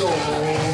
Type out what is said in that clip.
賞